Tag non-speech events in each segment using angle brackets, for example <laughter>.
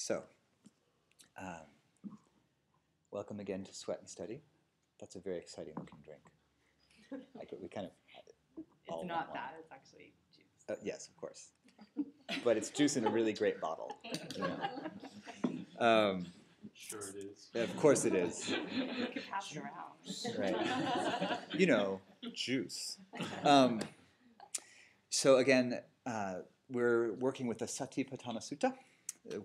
So, um, welcome again to Sweat and Study. That's a very exciting looking drink. Like we kind of. all It's in not one. that. It's actually juice. Uh, yes, of course. But it's juice in a really great bottle. you know. Um, Sure it is. of course it is. You could pass it around. Right. You know, juice. Um, so again, uh, we're working with the Satipatthana Sutta,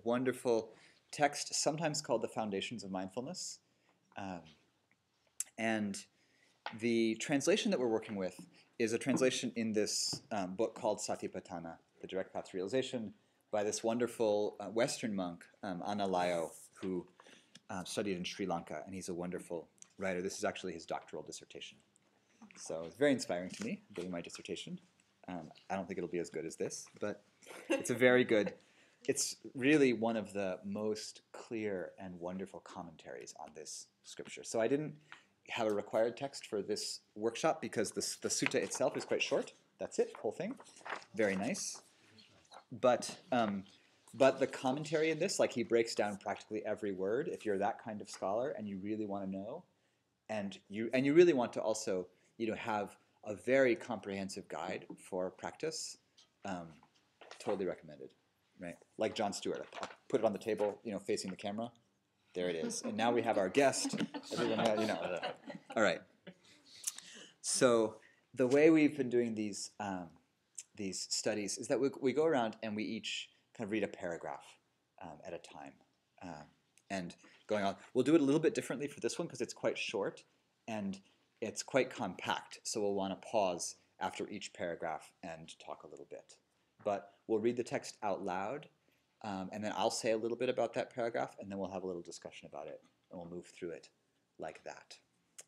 wonderful text, sometimes called the Foundations of Mindfulness. Um, and the translation that we're working with is a translation in this um, book called Satipatthana, The Direct Path to Realization, by this wonderful uh, Western monk, um, Analayo, who uh, studied in Sri Lanka, and he's a wonderful writer. This is actually his doctoral dissertation. So it's very inspiring to me, doing my dissertation. Um, I don't think it'll be as good as this, but it's a very good. It's really one of the most clear and wonderful commentaries on this scripture. So I didn't have a required text for this workshop because this, the sutta itself is quite short. That's it, whole thing. Very nice. But um, but the commentary in this, like he breaks down practically every word. If you're that kind of scholar and you really want to know, and you and you really want to also you know have a very comprehensive guide for practice, um, totally recommended, right? Like Jon Stewart, I'll put it on the table, you know, facing the camera. There it is. And now we have our guest. Everyone, you know. All right. So the way we've been doing these um, these studies is that we, we go around and we each kind of read a paragraph um, at a time, um, and going on. We'll do it a little bit differently for this one because it's quite short and it's quite compact. So we'll want to pause after each paragraph and talk a little bit. But we'll read the text out loud, um, and then I'll say a little bit about that paragraph, and then we'll have a little discussion about it, and we'll move through it like that.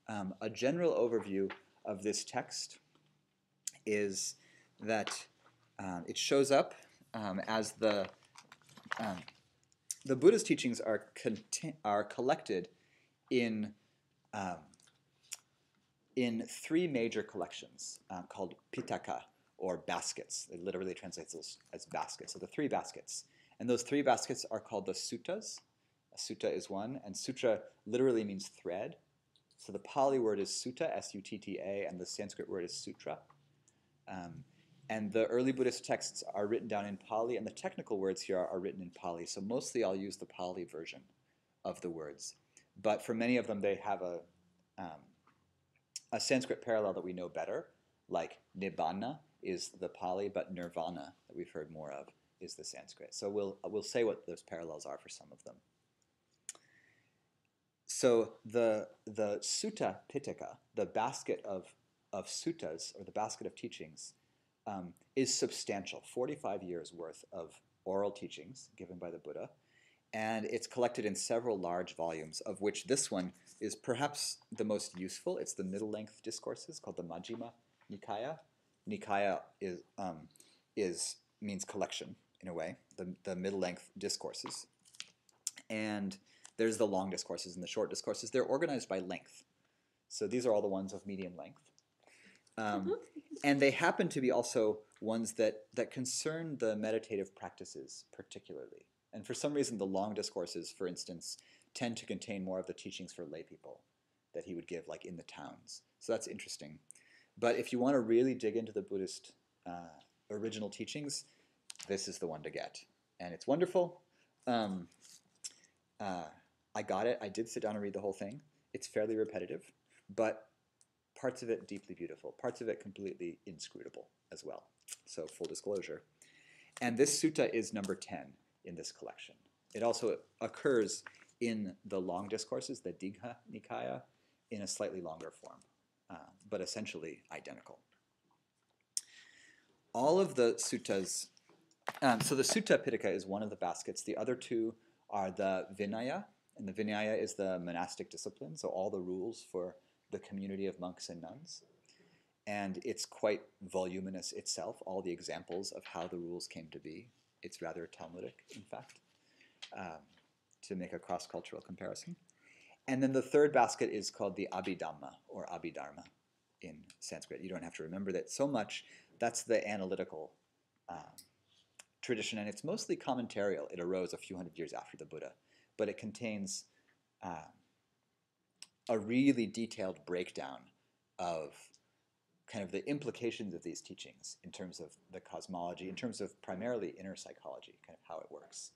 Um, a general overview of this text is that um, it shows up um, as the um, the Buddha's teachings are are collected in um, in three major collections uh, called pitaka or baskets. It literally translates as baskets. So the three baskets, and those three baskets are called the suttas. A sutta is one, and sutra literally means thread. So the Pali word is sutta, S-U-T-T-A, and the Sanskrit word is sutra. Um, and the early Buddhist texts are written down in Pali, and the technical words here are, are written in Pali. So mostly I'll use the Pali version of the words. But for many of them, they have a, um, a Sanskrit parallel that we know better, like Nibbana is the Pali, but Nirvana, that we've heard more of, is the Sanskrit. So we'll, we'll say what those parallels are for some of them. So the, the Sutta Pitaka, the basket of, of suttas, or the basket of teachings, um, is substantial 45 years worth of oral teachings given by the Buddha. And it's collected in several large volumes, of which this one is perhaps the most useful. It's the middle length discourses called the Majjhima Nikaya. Nikaya is, um, is, means collection in a way, the, the middle length discourses. And there's the long discourses and the short discourses. They're organized by length. So these are all the ones of medium length. Um, and they happen to be also ones that, that concern the meditative practices particularly. And for some reason, the long discourses, for instance, tend to contain more of the teachings for lay people that he would give, like in the towns. So that's interesting. But if you want to really dig into the Buddhist uh, original teachings, this is the one to get. And it's wonderful. Um, uh, I got it. I did sit down and read the whole thing. It's fairly repetitive, but parts of it deeply beautiful, parts of it completely inscrutable as well. So, full disclosure. And this sutta is number 10 in this collection. It also occurs in the long discourses, the Digha Nikaya, in a slightly longer form, uh, but essentially identical. All of the suttas, um, so the Sutta Pitaka is one of the baskets. The other two are the Vinaya, and the Vinaya is the monastic discipline, so all the rules for the community of monks and nuns. And it's quite voluminous itself, all the examples of how the rules came to be. It's rather Talmudic, in fact, um, to make a cross cultural comparison. And then the third basket is called the Abhidhamma or Abhidharma in Sanskrit. You don't have to remember that so much. That's the analytical um, tradition, and it's mostly commentarial. It arose a few hundred years after the Buddha, but it contains uh, a really detailed breakdown of kind of the implications of these teachings in terms of the cosmology, in terms of primarily inner psychology, kind of how it works.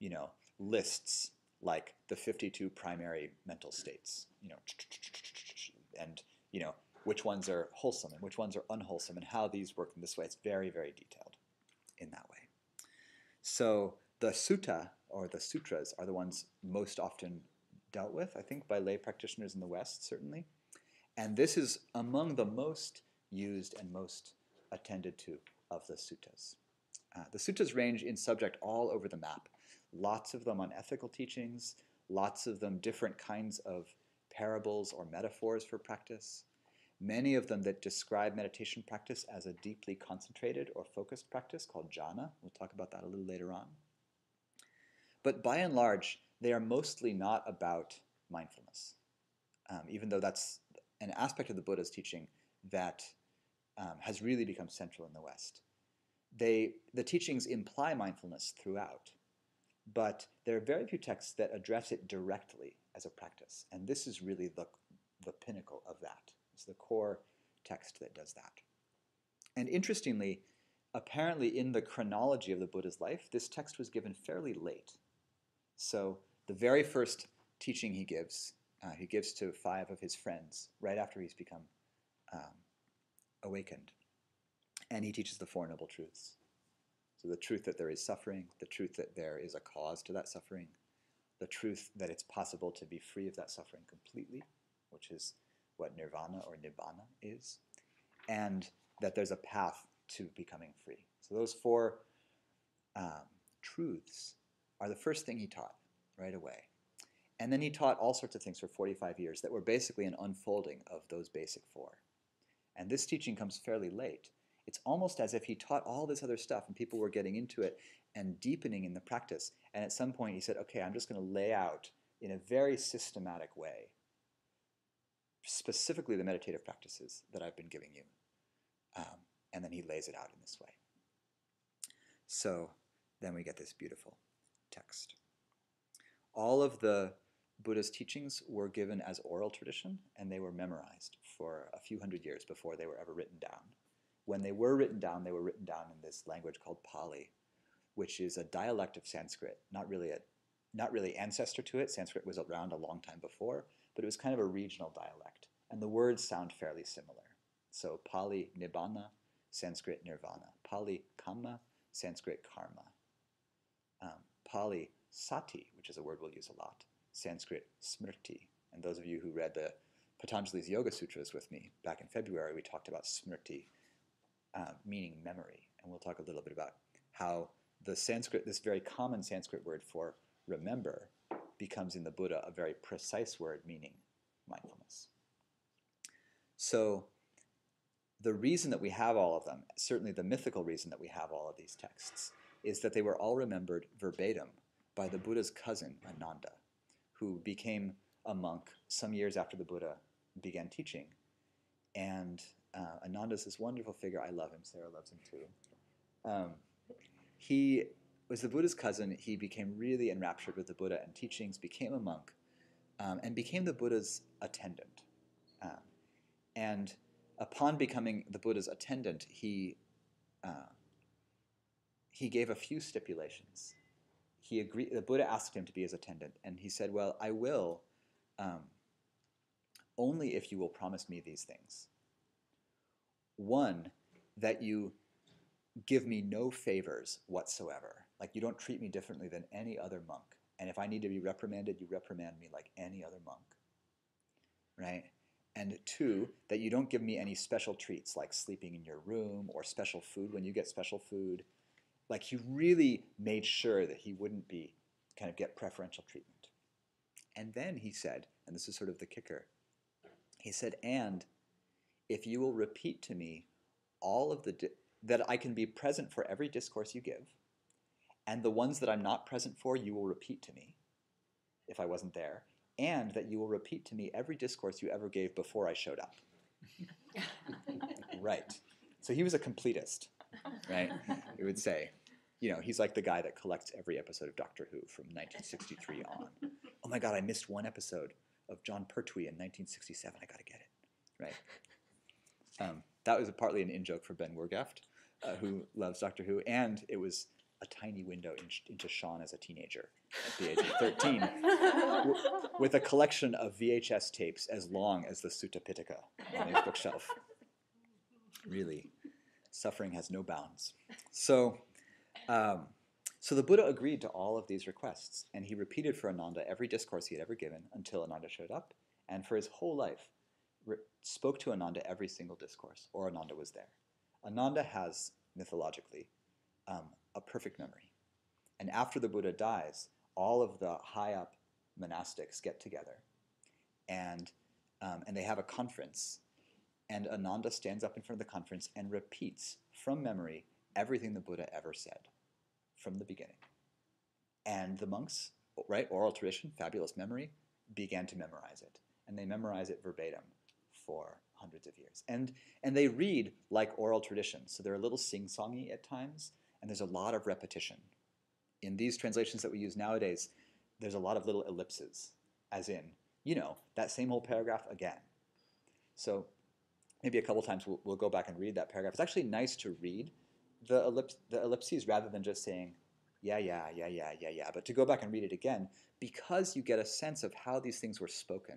You know, lists like the 52 primary mental states, you know, and, you know, which ones are wholesome and which ones are unwholesome and how these work in this way. It's very, very detailed in that way. So the sutta or the sutras are the ones most often dealt with, I think, by lay practitioners in the West, certainly. And this is among the most used and most attended to of the suttas. Uh, the suttas range in subject all over the map, lots of them on ethical teachings, lots of them different kinds of parables or metaphors for practice, many of them that describe meditation practice as a deeply concentrated or focused practice called jhana. We'll talk about that a little later on. But by and large, they are mostly not about mindfulness, um, even though that's an aspect of the Buddha's teaching that um, has really become central in the West. They, the teachings imply mindfulness throughout, but there are very few texts that address it directly as a practice, and this is really the, the pinnacle of that. It's the core text that does that. And interestingly, apparently in the chronology of the Buddha's life, this text was given fairly late. So the very first teaching he gives, uh, he gives to five of his friends right after he's become um, awakened. And he teaches the Four Noble Truths. So the truth that there is suffering, the truth that there is a cause to that suffering, the truth that it's possible to be free of that suffering completely, which is what nirvana or nibbana is, and that there's a path to becoming free. So those four um, truths are the first thing he taught right away. And then he taught all sorts of things for 45 years that were basically an unfolding of those basic four. And this teaching comes fairly late. It's almost as if he taught all this other stuff and people were getting into it and deepening in the practice. And at some point he said, okay, I'm just going to lay out in a very systematic way specifically the meditative practices that I've been giving you. Um, and then he lays it out in this way. So then we get this beautiful text. All of the Buddha's teachings were given as oral tradition and they were memorized for a few hundred years before they were ever written down. When they were written down, they were written down in this language called Pali, which is a dialect of Sanskrit, not really a not really ancestor to it. Sanskrit was around a long time before, but it was kind of a regional dialect. And the words sound fairly similar. So Pali Nibbana, Sanskrit Nirvana. Pali Kamma, Sanskrit Karma. Um, Pali Sati, which is a word we'll use a lot. Sanskrit Smriti. And those of you who read the Patanjali's Yoga Sutras with me back in February, we talked about Smriti, uh, meaning memory. And we'll talk a little bit about how the Sanskrit, this very common Sanskrit word for remember, becomes in the Buddha a very precise word meaning mindfulness. So, the reason that we have all of them, certainly the mythical reason that we have all of these texts, is that they were all remembered verbatim by the Buddha's cousin, Ananda, who became a monk some years after the Buddha began teaching. And uh, Ananda's this wonderful figure. I love him. Sarah loves him too. Um, he was the Buddha's cousin. He became really enraptured with the Buddha and teachings, became a monk, um, and became the Buddha's attendant. Um, and upon becoming the Buddha's attendant, he uh, he gave a few stipulations. He agreed. The Buddha asked him to be his attendant, and he said, "Well, I will, um, only if you will promise me these things. One, that you give me no favors whatsoever. Like you don't treat me differently than any other monk. And if I need to be reprimanded, you reprimand me like any other monk. Right? And two, that you don't give me any special treats like sleeping in your room or special food when you get special food. Like he really made sure that he wouldn't be kind of get preferential treatment. And then he said, and this is sort of the kicker, he said, and if you will repeat to me all of the, that I can be present for every discourse you give, and the ones that I'm not present for, you will repeat to me if I wasn't there, and that you will repeat to me every discourse you ever gave before I showed up. <laughs> right. So he was a completist, right? He would say. you know, he's like the guy that collects every episode of Doctor Who from 1963 on. Oh my God, I missed one episode of Jon Pertwee in 1967. I got to get it. Right. Um, that was partly an in joke for Ben Wergaft, uh, who loves Doctor Who, and it was a tiny window in, into Sean as a teenager at the age of 13 with a collection of VHS tapes as long as the Sutta Pitaka on his bookshelf. Really, suffering has no bounds. So, um, so the Buddha agreed to all of these requests, and he repeated for Ananda every discourse he had ever given until Ananda showed up, and for his whole life, spoke to Ananda every single discourse, or Ananda was there. Ananda has, mythologically, um, a perfect memory. And after the Buddha dies, all of the high up monastics get together and, um, and they have a conference. And Ananda stands up in front of the conference and repeats from memory everything the Buddha ever said from the beginning. And the monks, right, oral tradition, fabulous memory, began to memorize it. And they memorize it verbatim for hundreds of years. And, and they read like oral traditions, So they're a little sing songy at times, and there's a lot of repetition. In these translations that we use nowadays, there's a lot of little ellipses, as in, you know, that same whole paragraph again. So maybe a couple times we'll, we'll go back and read that paragraph. It's actually nice to read the, ellips, the ellipses rather than just saying, yeah, yeah, yeah, yeah, yeah, yeah, but to go back and read it again because you get a sense of how these things were spoken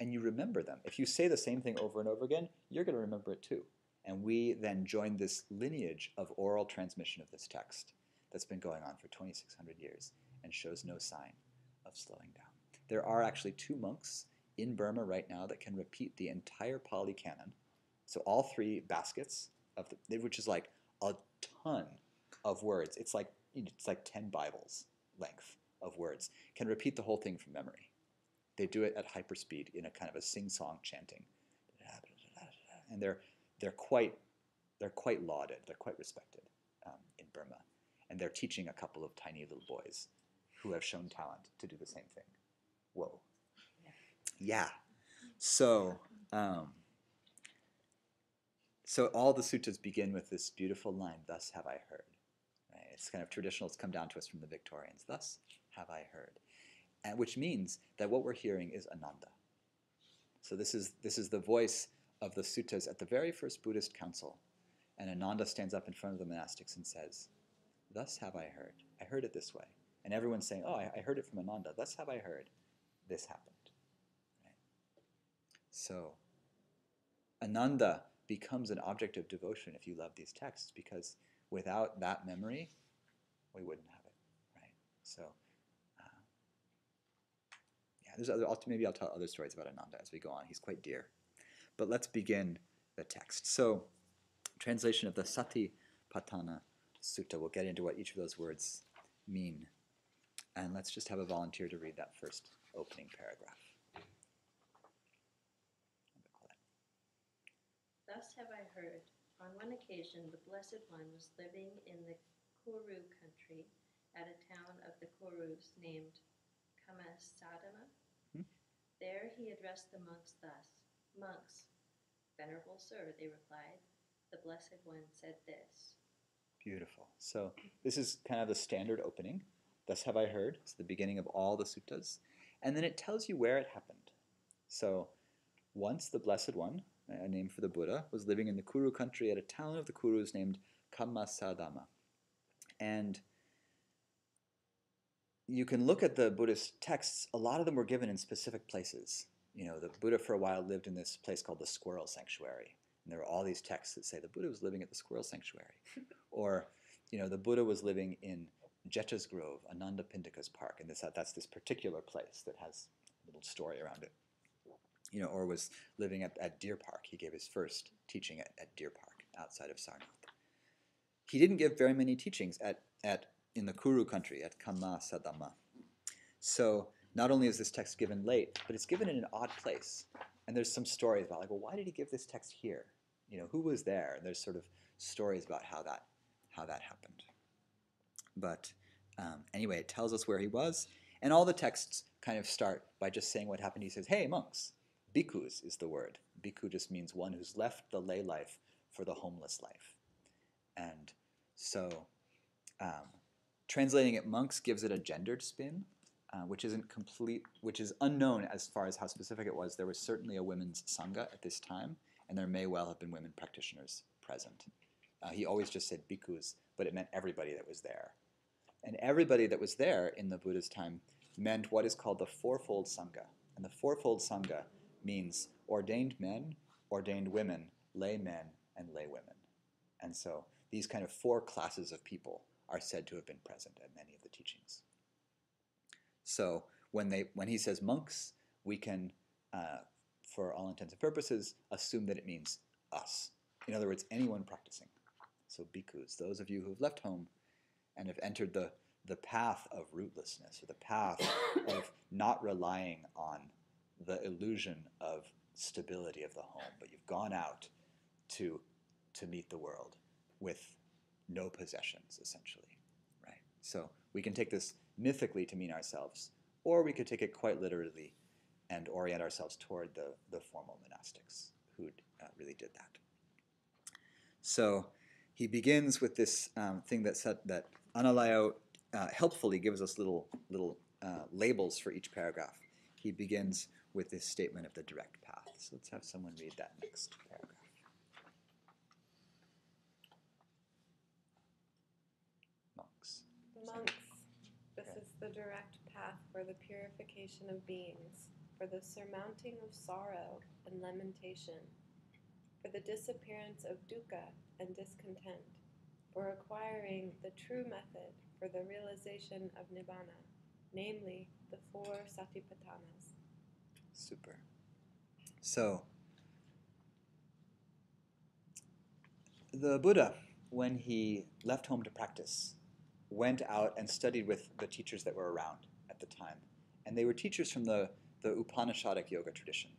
and you remember them. If you say the same thing over and over again, you're going to remember it too. And we then join this lineage of oral transmission of this text that's been going on for 2,600 years and shows no sign of slowing down. There are actually two monks in Burma right now that can repeat the entire Pali Canon. So all three baskets of the, which is like a ton of words. It's like it's like 10 Bibles length of words. Can repeat the whole thing from memory. They do it at hyperspeed in a kind of a sing-song chanting. And they're they're quite they're quite lauded. They're quite respected um, in Burma, and they're teaching a couple of tiny little boys who have shown talent to do the same thing. Whoa. Yeah. So. Um, so all the suttas begin with this beautiful line, "Thus have I heard." Right? It's kind of traditional. It's come down to us from the Victorians. "Thus have I heard," and which means that what we're hearing is Ananda. So this is this is the voice of the suttas at the very first Buddhist council, and Ananda stands up in front of the monastics and says, "Thus have I heard. I heard it this way," and everyone's saying, "Oh, I, I heard it from Ananda. Thus have I heard. This happened." Right? So Ananda becomes an object of devotion if you love these texts, because without that memory, we wouldn't have it, right? So, there's other. Maybe I'll tell other stories about Ananda as we go on. He's quite dear, but let's begin the text. So, translation of the Satipatthana Sutta. We'll get into what each of those words mean, and let's just have a volunteer to read that first opening paragraph. Thus have I heard. On one occasion, the Blessed One was living in the Kuru country at a town of the Kurus named Kammasadhamma. There he addressed the monks thus Monks, Venerable Sir, they replied, the Blessed One said this. Beautiful. So this is kind of the standard opening. Thus have I heard. It's the beginning of all the suttas. And then it tells you where it happened. So once the Blessed One, a name for the Buddha, was living in the Kuru country at a town of the Kurus named Kammasadhamma. And you can look at the Buddhist texts, a lot of them were given in specific places. You know, the Buddha for a while lived in this place called the Squirrel Sanctuary. And there are all these texts that say the Buddha was living at the Squirrel Sanctuary. <laughs> or, you know, the Buddha was living in Jeta's Grove, Anathapindika's park. And this, that's this particular place that has a little story around it you know, or was living at, at Deer Park. He gave his first teaching at, at Deer Park outside of Sarnath. He didn't give very many teachings at, at in the Kuru country at Kammasadhamma. So not only is this text given late, but it's given in an odd place. And there's some stories about like, well, why did he give this text here? You know, who was there? And there's sort of stories about how that how that happened. But um, anyway, it tells us where he was, and all the texts kind of start by just saying what happened. He says, "Hey, monks, Bhikkhus is the word. Bhikkhu just means one who's left the lay life for the homeless life. And so Um, translating it monks gives it a gendered spin, uh, which isn't complete, which is unknown as far as how specific it was. There was certainly a women's sangha at this time, and there may well have been women practitioners present. Uh, he always just said bhikkhus, but it meant everybody that was there. And everybody that was there in the Buddha's time meant what is called the fourfold sangha. And the fourfold sangha means ordained men, ordained women, lay men, and lay women. And so these kind of four classes of people are said to have been present at many of the teachings. So when they when he says monks, we can, uh, for all intents and purposes, assume that it means us. In other words, anyone practicing. So bhikkhus, those of you who have left home and have entered the the path of rootlessness or the path <coughs> of not relying on the illusion of stability of the home, but you've gone out to to meet the world with no possessions, essentially, right? So we can take this mythically to mean ourselves, or we could take it quite literally and orient ourselves toward the, the formal monastics who uh, really did that. So he begins with this um, thing that said that Analayo uh, helpfully gives us little little uh, labels for each paragraph. He begins with this statement of the direct path. So let's have someone read that next paragraph. Monks. Monks, this is the direct path for the purification of beings, for the surmounting of sorrow and lamentation, for the disappearance of dukkha and discontent, for acquiring the true method for the realization of nibbana, namely the four satipatthanas. Super. So, the Buddha, when he left home to practice, went out and studied with the teachers that were around at the time. And they were teachers from the, the Upanishadic yoga tradition.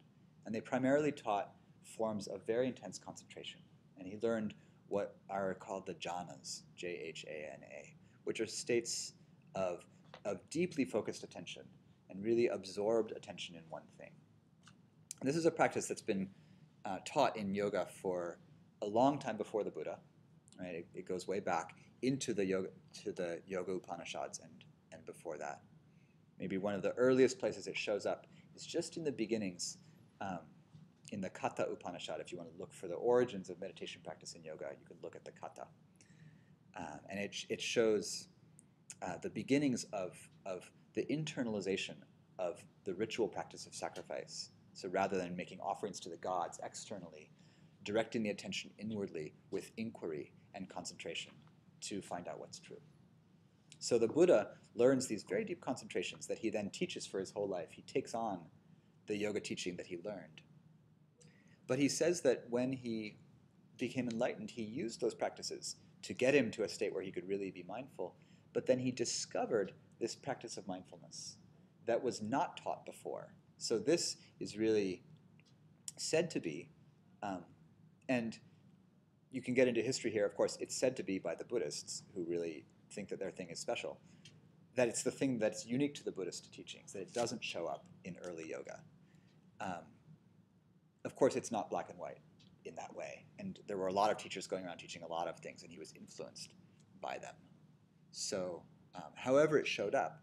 And they primarily taught forms of very intense concentration. And he learned what are called the jhanas, J H A N A, which are states of, of deeply focused attention and really absorbed attention in one thing. And this is a practice that's been uh, taught in yoga for a long time before the Buddha. Right? It, it, goes way back into the yoga to the Yoga Upanishads and, and before that. Maybe one of the earliest places it shows up is just in the beginnings um, in the Katha Upanishad. If you want to look for the origins of meditation practice in yoga, you could look at the Katha. Um, and it, it shows uh, the beginnings of, of the internalization of the ritual practice of sacrifice. So rather than making offerings to the gods externally, directing the attention inwardly with inquiry and concentration to find out what's true. So the Buddha learns these very deep concentrations that he then teaches for his whole life. He takes on the yoga teaching that he learned. But he says that when he became enlightened, he used those practices to get him to a state where he could really be mindful. But then he discovered this practice of mindfulness that was not taught before. So this is really said to be, um, and you can get into history here, of course, it's said to be by the Buddhists who really think that their thing is special, that it's the thing that's unique to the Buddhist teachings, that it doesn't show up in early yoga. Um, of course, it's not black and white in that way. And there were a lot of teachers going around teaching a lot of things, and he was influenced by them. So, um, however, it showed up,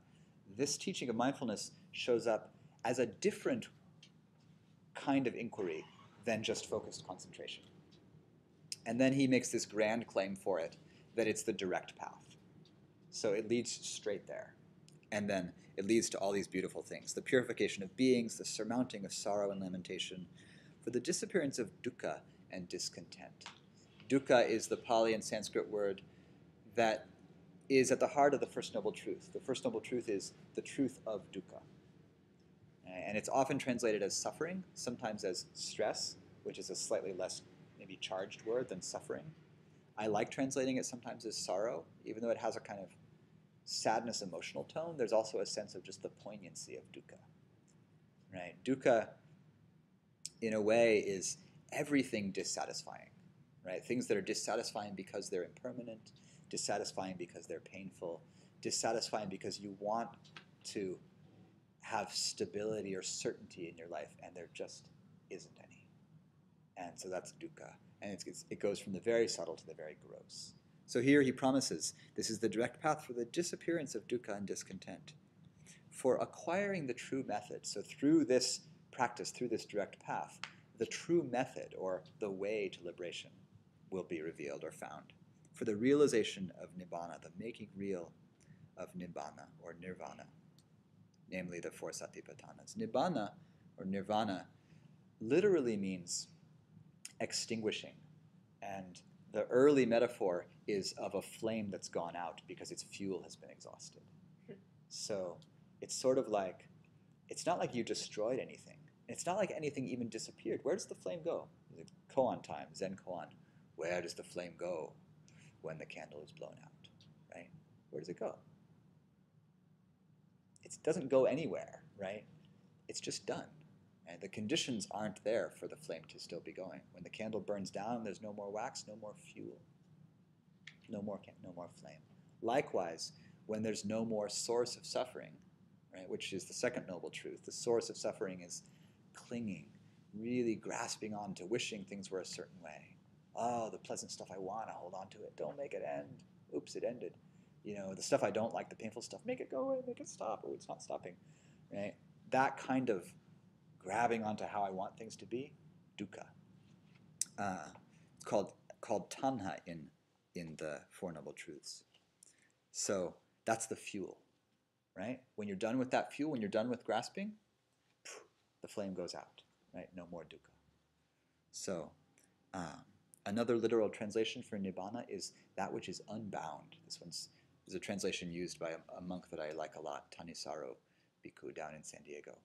this teaching of mindfulness shows up as a different kind of inquiry than just focused concentration. And then he makes this grand claim for it that it's the direct path. So it leads straight there. And then it leads to all these beautiful things the purification of beings, the surmounting of sorrow and lamentation, for the disappearance of dukkha and discontent. Dukkha is the Pali and Sanskrit word that is at the heart of the First Noble Truth. The First Noble Truth is the truth of dukkha. And it's often translated as suffering, sometimes as stress, which is a slightly less maybe charged word than suffering. I like translating it sometimes as sorrow, even though it has a kind of sadness emotional tone. There's also a sense of just the poignancy of dukkha. Right? Dukkha, in a way, is everything dissatisfying. Right? Things that are dissatisfying because they're impermanent, dissatisfying because they're painful, dissatisfying because you want to have stability or certainty in your life, and there just isn't any. And so that's dukkha. And it's, it goes from the very subtle to the very gross. So here he promises this is the direct path for the disappearance of dukkha and discontent. For acquiring the true method, so through this practice, through this direct path, the true method or the way to liberation will be revealed or found. For the realization of nibbana, the making real of nibbana or nirvana, namely the four satipatthanas. Nibbana or nirvana literally means extinguishing. And the early metaphor is of a flame that's gone out because its fuel has been exhausted. <laughs> So it's sort of like, it's not like you destroyed anything. It's not like anything even disappeared. Where does the flame go? Koan time, Zen koan. Where does the flame go when the candle is blown out? Right? Where does it go? It doesn't go anywhere, right? It's just done. And the conditions aren't there for the flame to still be going. When the candle burns down, there's no more wax, no more fuel, no more no more flame. Likewise, when there's no more source of suffering, right, which is the second noble truth, the source of suffering is clinging, really grasping on to wishing things were a certain way. Oh, the pleasant stuff I want, I hold on to it. Don't make it end. Oops, it ended. You know, the stuff I don't like, the painful stuff, make it go away, make it stop. Oh, it's not stopping. Right? That kind of grabbing onto how I want things to be, dukkha. Uh, it's called called tanha in in the Four Noble Truths. So that's the fuel, right? When you're done with that fuel, when you're done with grasping, the flame goes out, right? No more dukkha. So um, another literal translation for nibbana is that which is unbound. This one's is a translation used by a, a monk that I like a lot, Thanissaro Bhikkhu down in San Diego.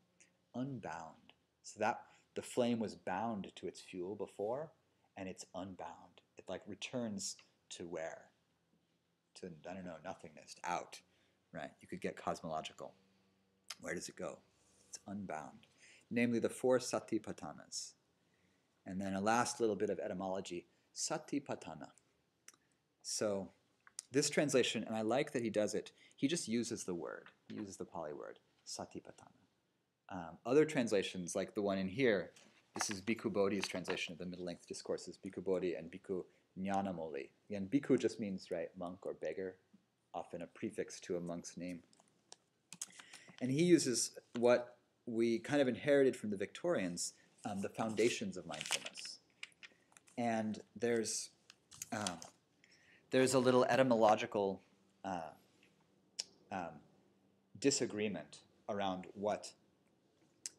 Unbound. So that the flame was bound to its fuel before, and it's unbound. It like returns to where? To I don't know, nothingness, out. Right? You could get cosmological. Where does it go? It's unbound. Namely the four satipatthanas. And then a last little bit of etymology, satipatthana. So this translation, and I like that he does it, he just uses the word. He uses the Pali word, satipatthana. Um, other translations, like the one in here, this is Bhikkhu Bodhi's translation of the middle length discourses, Bhikkhu Bodhi and Bhikkhu Jnanamoli. Again, Bhikkhu just means, right, monk or beggar, often a prefix to a monk's name. And he uses what we kind of inherited from the Victorians, um, the foundations of mindfulness. And there's, um, there's a little etymological uh, um, disagreement around what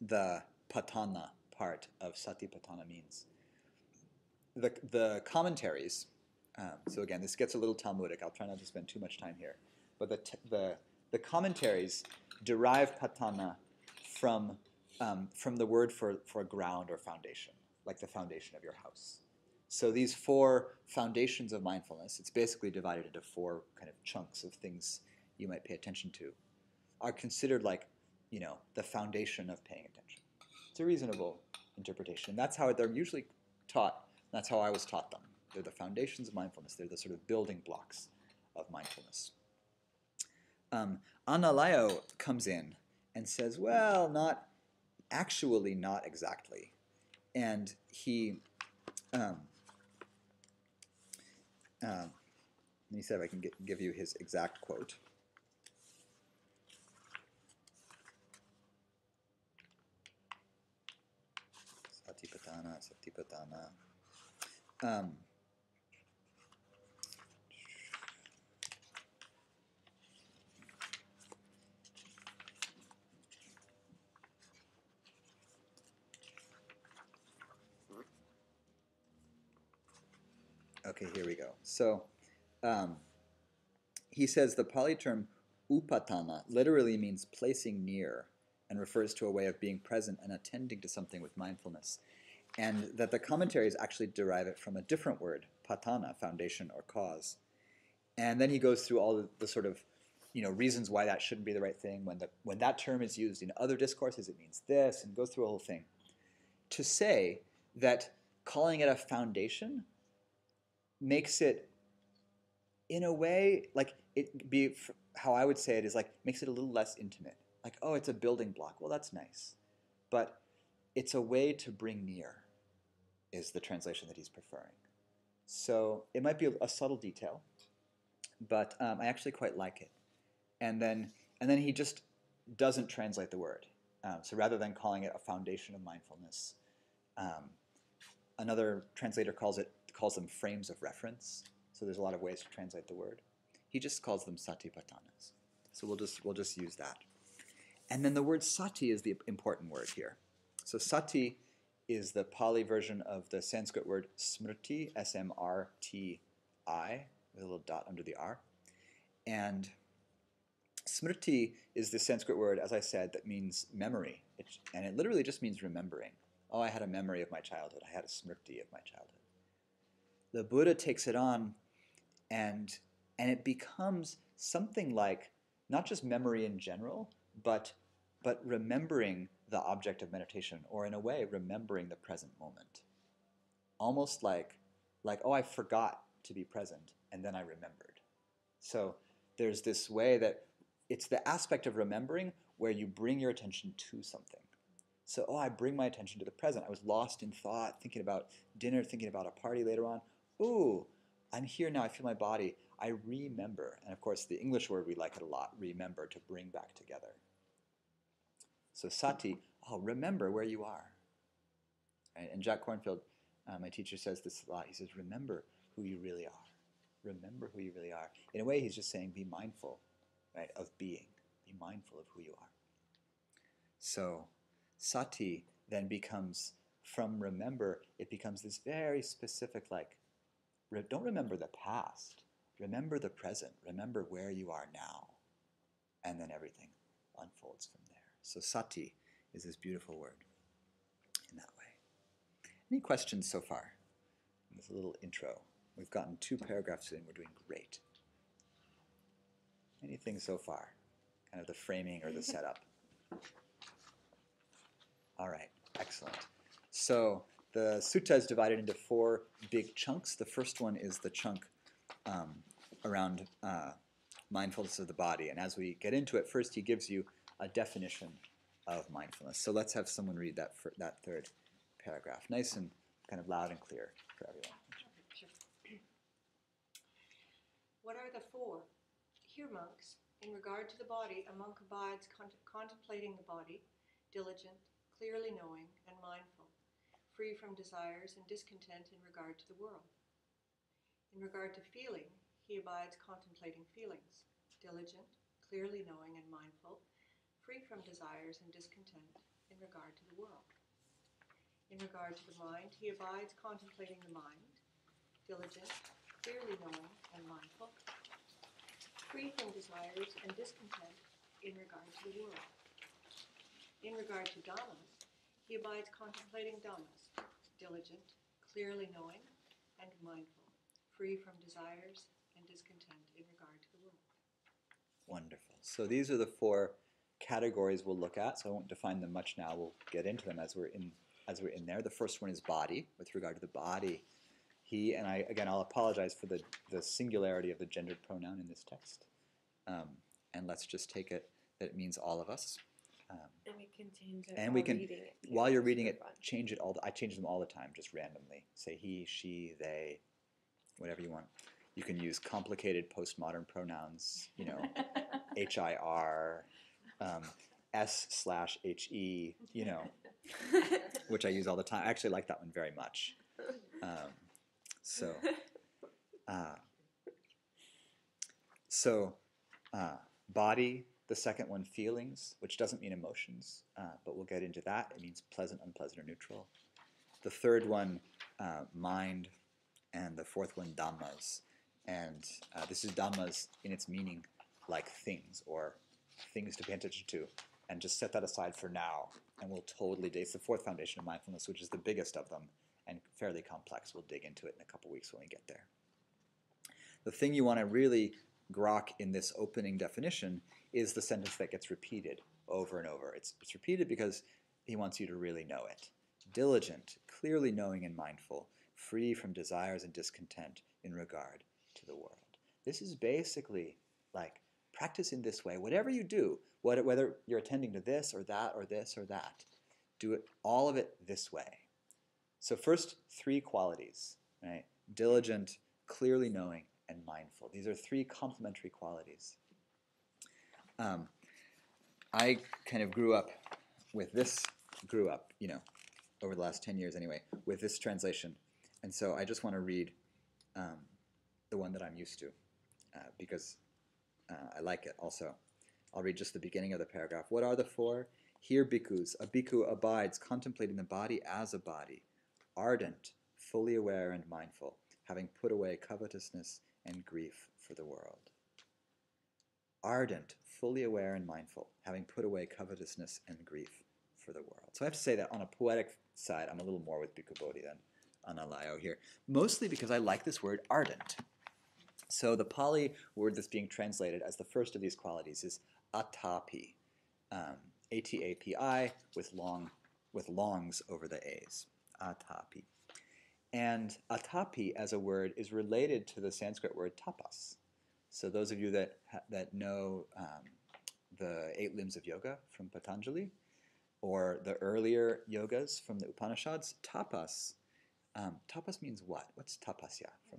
the patthana part of satipatthana means. The, the commentaries, um, so again, this gets a little Talmudic. I'll try not to spend too much time here. But the, t- the, the commentaries derive patthana from, um, from the word for, for ground or foundation, like the foundation of your house. So these four foundations of mindfulness, it's basically divided into four kind of chunks of things you might pay attention to, are considered like, you know, the foundation of paying attention. It's a reasonable interpretation. That's how they're usually taught. That's how I was taught them. They're the foundations of mindfulness. They're the sort of building blocks of mindfulness. Um, comes in and says, well, not actually, not exactly. And he, um, um, let me see if I can get, give you his exact quote. Satipatthana, Satipatthana. Um, okay, here we go. So um, he says the Pali term upatthana literally means placing near and refers to a way of being present and attending to something with mindfulness. And that the commentaries actually derive it from a different word, patthana, foundation or cause. And then he goes through all the, the sort of you know reasons why that shouldn't be the right thing. When the when that term is used in other discourses, it means this, and goes through a whole thing. To say that calling it a foundation makes it in a way like it be how I would say it is like makes it a little less intimate. Like oh, it's a building block. Well, that's nice, but it's a way to bring near. Is the translation that he's preferring. So it might be a, subtle detail, but um, I actually quite like it. And then and then he just doesn't translate the word. Um, so rather than calling it a foundation of mindfulness, um, another translator calls it calls them frames of reference. So there's a lot of ways to translate the word. He just calls them satipatthanas. So we'll just we'll just use that. And then the word sati is the important word here. So sati is the Pali version of the Sanskrit word smrti, S M R T I, with a little dot under the R. And smrti is the Sanskrit word, as I said, that means memory. It, and it literally just means remembering. Oh, I had a memory of my childhood. I had a smrti of my childhood. The Buddha takes it on and and it becomes something like not just memory in general, but but remembering the object of meditation, or in a way, remembering the present moment. Almost like like, oh, I forgot to be present, and then I remembered. So there's this way that it's the aspect of remembering where you bring your attention to something. So, oh, I bring my attention to the present. I was lost in thought, thinking about dinner, thinking about a party later on. Ooh, I'm here now. I feel my body. I remember. And of course, the English word we like it a lot remember, to bring back together. So, sati, oh, remember where you are. Right? And Jack Kornfield, uh, my teacher, says this a lot. He says, remember who you really are. Remember who you really are. In a way, he's just saying, be mindful right, of being. Be mindful of who you are. So, sati then becomes, from remember, it becomes this very specific, like, re- don't remember the past. Remember the present. Remember where you are now. And then everything unfolds from there. So, sati is this beautiful word in that way. Any questions so far? This little intro. We've gotten two paragraphs in. We're doing great. Anything so far? Kind of the framing or the <laughs> setup. All right, excellent. So the sutta is divided into four big chunks. The first one is the chunk um, around uh, mindfulness of the body. And as we get into it, first he gives you a definition of mindfulness. So let's have someone read that fir- that third paragraph, nice and kind of loud and clear for everyone. What are the four? Here, monks, in regard to the body, a monk abides con- contemplating the body, diligent, clearly knowing, and mindful, free from desires and discontent in regard to the world. In regard to feeling, he abides contemplating feelings, diligent, clearly knowing, and mindful, free from desires and discontent in regard to the world. In regard to the mind, he abides contemplating the mind, diligent, clearly knowing and mindful, free from desires and discontent in regard to the world. In regard to dhammas, he abides contemplating dhammas, diligent, clearly knowing and mindful, free from desires and discontent in regard to the world. Wonderful. So these are the four categories we'll look at. So I won't define them much now. We'll get into them as we're in as we're in there. The first one is body. With regard to the body, he and I again. I'll apologize for the the singularity of the gendered pronoun in this text. Um, and let's just take it that it means all of us. Um, And we can change it And while we can- it. while you're reading it, fun. change it all. The, I change them all the time, just randomly. Say he, she, they, whatever you want. You can use complicated postmodern pronouns. You know, <laughs> H I R, um, S slash H E. You know, <laughs> which I use all the time. I actually like that one very much. Um, so, uh, so uh, body. The second one, feelings, which doesn't mean emotions, uh, but we'll get into that. It means pleasant, unpleasant, or neutral. The third one, uh, mind, and the fourth one, dhammas. And uh, this is dhammas in its meaning, like things or things to pay attention to, and just set that aside for now. And we'll totally. It's the fourth foundation of mindfulness, which is the biggest of them and fairly complex. We'll dig into it in a couple weeks when we get there. The thing you want to really grok in this opening definition is the sentence that gets repeated over and over. It's, it's repeated because he wants you to really know it. Diligent, clearly knowing and mindful, free from desires and discontent in regard to the world. This is basically like practice in this way. Whatever you do, what- whether you're attending to this or that or this or that, do it all of it this way. So first, three qualities, right? Diligent, clearly knowing, and mindful. These are three complementary qualities. Um, I kind of grew up with this, grew up, you know, over the last 10 years anyway, with this translation. And so I just want to read um, the one that I'm used to uh, because uh, I like it also. I'll read just the beginning of the paragraph. What are the four? Here, bhikkhus. A bhikkhu abides contemplating the body as a body, ardent, fully aware and mindful, having put away covetousness and grief for the world. Ardent, fully aware and mindful, having put away covetousness and grief for the world. So I have to say that on a poetic side, I'm a little more with Bhikkhu Bodhi than Analayo here, mostly because I like this word ardent. So the Pali word that's being translated as the first of these qualities is atapi, um, A-T-A-P-I with long with longs over the A's, atapi. And atapi as a word is related to the Sanskrit word tapas. So those of you that ha- that know um, the eight limbs of yoga from Patanjali, or the earlier yogas from the Upanishads, tapas. Um, tapas means what? What's tapasya from?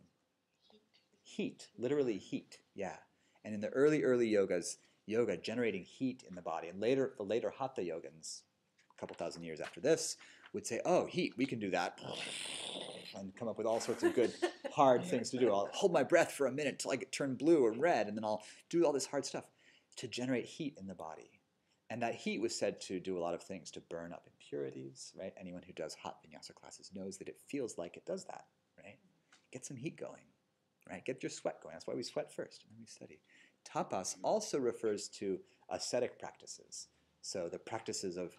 Heat, literally heat. Yeah. And in the early early yogas, yoga generating heat in the body, and later the later hatha yogins, a couple thousand years after this, would say, "Oh, heat, we can do that," and come up with all sorts of good hard <laughs> things to do. I'll hold my breath for a minute till I get turned blue or red, and then I'll do all this hard stuff to generate heat in the body. And that heat was said to do a lot of things to burn up impurities, right? Anyone who does hot vinyasa classes knows that it feels like it does that, right? Get some heat going, right? Get your sweat going. That's why we sweat first and then we study. Tapas also refers to ascetic practices. So the practices of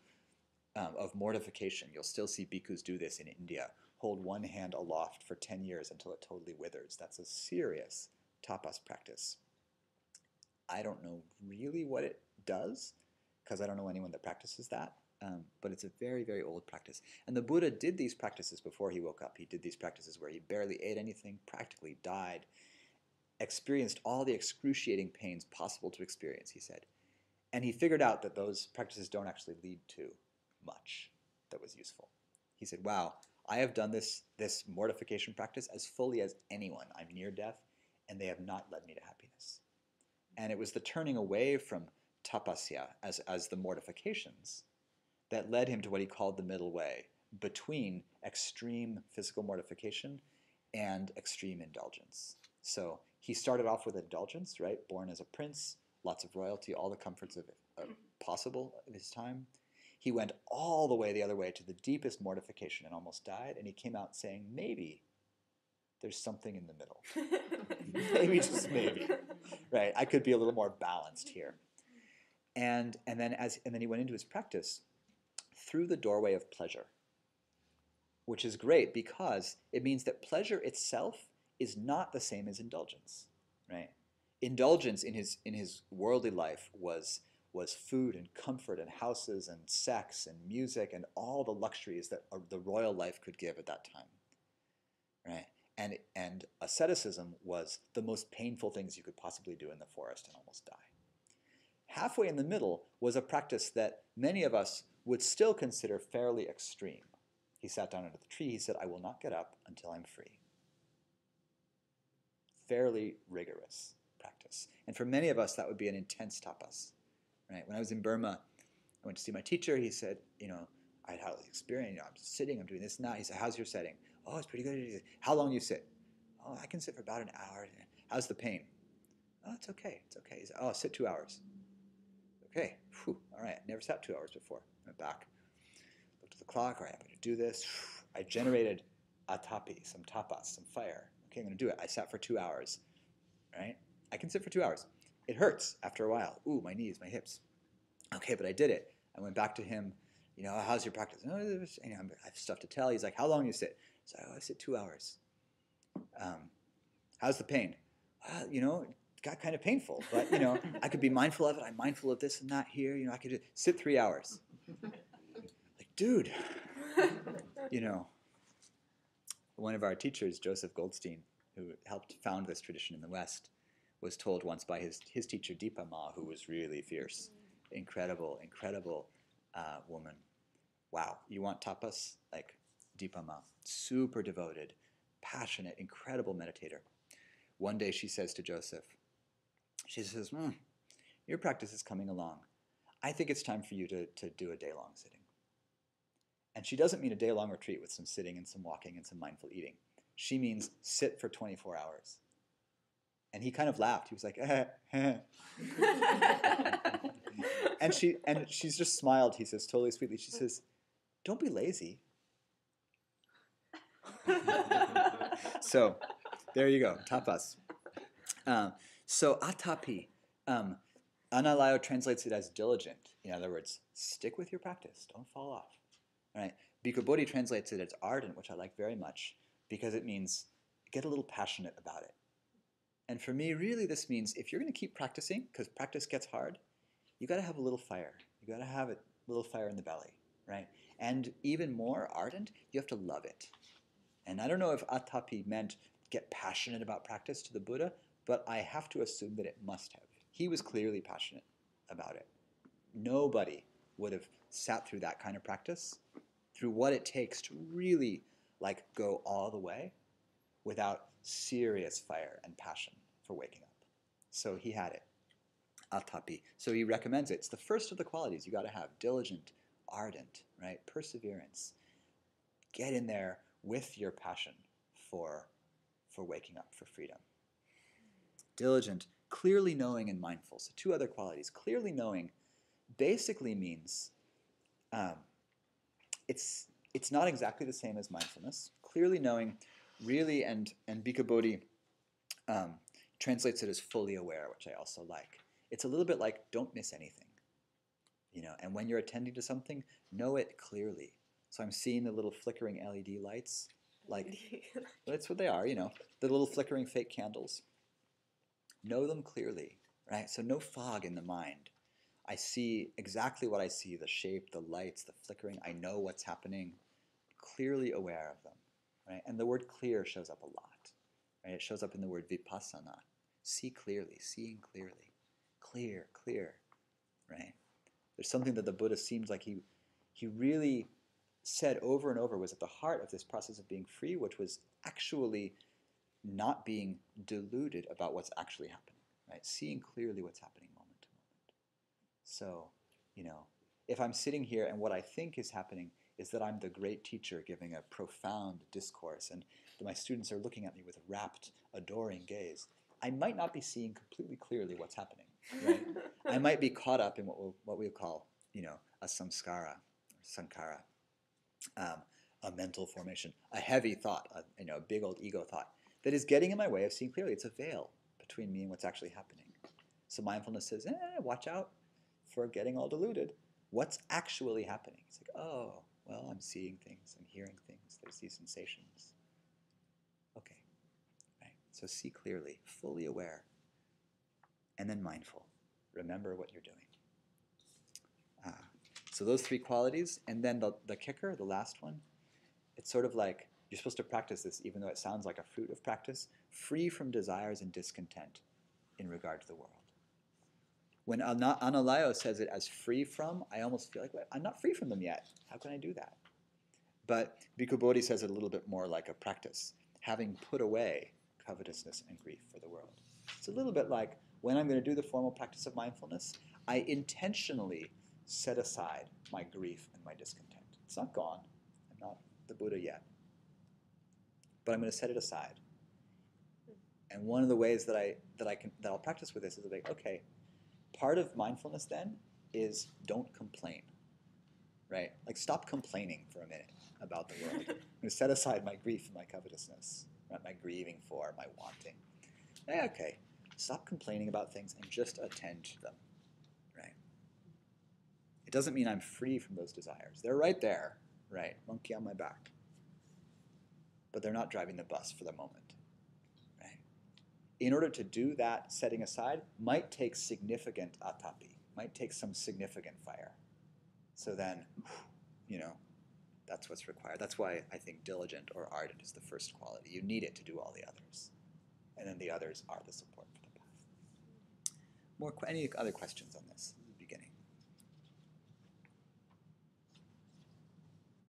um, of mortification. You'll still see bhikkhus do this in India. Hold one hand aloft for 10 years until it totally withers. That's a serious tapas practice. I don't know really what it does because I don't know anyone that practices that. Um, but it's a very, very old practice. And the Buddha did these practices before he woke up. He did these practices where he barely ate anything, practically died, experienced all the excruciating pains possible to experience, he said. And he figured out that those practices don't actually lead to much that was useful. He said, Wow, I have done this, this mortification practice as fully as anyone. I'm near death, and they have not led me to happiness. And it was the turning away from tapasya as, as the mortifications that led him to what he called the middle way between extreme physical mortification and extreme indulgence. So he started off with indulgence, right? Born as a prince, lots of royalty, all the comforts of, of possible of his time. He went all the way the other way to the deepest mortification and almost died. And he came out saying, maybe there's something in the middle. <laughs> maybe just maybe, right? I could be a little more balanced here. And and then as and then he went into his practice through the doorway of pleasure, which is great because it means that pleasure itself is not the same as indulgence, right? Indulgence in his in his worldly life was was food and comfort and houses and sex and music and all the luxuries that uh, the royal life could give at that time, right? And and asceticism was the most painful things you could possibly do in the forest and almost die. Halfway in the middle was a practice that many of us would still consider fairly extreme. He sat down under the tree. He said, I will not get up until I'm free. Fairly rigorous practice. And for many of us, that would be an intense tapas. Right? When I was in Burma, I went to see my teacher. He said, you know, I had all this experience. You know, I'm sitting, I'm doing this that. He said, how's your setting? Oh, it's pretty good. How long you sit? Oh, I can sit for about an hour. How's the pain? Oh, it's okay. It's okay. He said, oh, sit two hours. Okay. Whew. All right. Never sat two hours before. Went back. Looked at the clock. All right, I'm to do this. I generated atapi, some tapas, some fire. Okay, I'm going to do it. I sat for two hours. Right? I can sit for two hours. It hurts after a while. Ooh, my knees, my hips. Okay, but I did it. I went back to him. You know, how's your practice? Oh, you know, I have stuff to tell. He's like, how long you sit? So oh, I sit two hours. Um, how's the pain? Uh, you know, it got kind of painful, but you know, I could be mindful of it. I'm mindful of this and that here. You know, I could sit three hours. Like, dude, you know, one of our teachers, Joseph Goldstein, who helped found this tradition in the West, was told once by his, his teacher Dipa Ma, who was really fierce, incredible, incredible uh, woman. Wow, you want tapas? Like Dipa Ma, super devoted, passionate, incredible meditator. one day she says to Joseph, she says, "Hmm, Your practice is coming along. I think it's time for you to, to do a day long sitting. And she doesn't mean a day long retreat with some sitting and some walking and some mindful eating. She means sit for 24 hours. And he kind of laughed. He was like, eh, eh. <laughs> and she and she's just smiled. He says totally sweetly. She says, "Don't be lazy." <laughs> so, there you go. Tapas. Um, so atapi, um, Analayo translates it as diligent. In other words, stick with your practice. Don't fall off. Right? Bhikkhu translates it as ardent, which I like very much because it means get a little passionate about it. And for me, really, this means if you're going to keep practicing, because practice gets hard, you got to have a little fire. You got to have a little fire in the belly, right? And even more ardent, you have to love it. And I don't know if atapi meant get passionate about practice to the Buddha, but I have to assume that it must have. He was clearly passionate about it. Nobody would have sat through that kind of practice, through what it takes to really like go all the way without serious fire and passion for waking up. So he had it. Atapi. So he recommends it. It's the first of the qualities you got to have diligent, ardent, right? Perseverance. Get in there with your passion for, for waking up, for freedom. Diligent, clearly knowing and mindful. So, two other qualities. Clearly knowing basically means um, it's, it's not exactly the same as mindfulness. Clearly knowing, really, and, and Bhikkhu Bodhi um, translates it as fully aware, which I also like. It's a little bit like don't miss anything. You know, and when you're attending to something, know it clearly. So I'm seeing the little flickering LED lights, like <laughs> that's what they are, you know, the little flickering fake candles. Know them clearly, right? So no fog in the mind. I see exactly what I see the shape, the lights, the flickering. I know what's happening, clearly aware of them, right? And the word clear shows up a lot, right? It shows up in the word vipassana. See clearly, seeing clearly. Clear, clear, right? There's something that the Buddha seems like he, he really said over and over was at the heart of this process of being free, which was actually not being deluded about what's actually happening, right? Seeing clearly what's happening moment to moment. So, you know, if I'm sitting here and what I think is happening is that I'm the great teacher giving a profound discourse and my students are looking at me with rapt, adoring gaze, I might not be seeing completely clearly what's happening. Right? <laughs> I might be caught up in what we'll, what we call, you know, a samskara, or sankhara, um, a mental formation, a heavy thought, a, you know, a big old ego thought that is getting in my way of seeing clearly. It's a veil between me and what's actually happening. So mindfulness says, eh, watch out for getting all deluded. What's actually happening? It's like, oh, well, I'm seeing things, I'm hearing things, there's these sensations. Okay, right? So see clearly, fully aware, and then mindful. Remember what you're doing. Ah, so those three qualities, and then the, the kicker, the last one, it's sort of like you're supposed to practice this, even though it sounds like a fruit of practice, free from desires and discontent in regard to the world. When Ana- Analayo says it as free from, I almost feel like, "Wait, I'm not free from them yet. How can I do that? But Bhikkhu Bodhi says it a little bit more like a practice, having put away covetousness and grief for the world. It's a little bit like when I'm going to do the formal practice of mindfulness, I intentionally set aside my grief and my discontent. It's not gone. I'm not the Buddha yet. But I'm going to set it aside. And one of the ways that I that I can that I'll practice with this is like, okay, part of mindfulness then is don't complain. Right? Like stop complaining for a minute about the world. <laughs> I'm going to set aside my grief and my covetousness, right? my grieving for, my wanting. Okay, stop complaining about things and just attend to them. Right? It doesn't mean I'm free from those desires. They're right there, right? Monkey on my back. But they're not driving the bus for the moment. Right? In order to do that setting aside might take significant atapi, might take some significant fire. So then, you know, that's what's required. That's why I think diligent or ardent is the first quality. You need it to do all the others. And then the others are the support for the path. More, any other questions on this?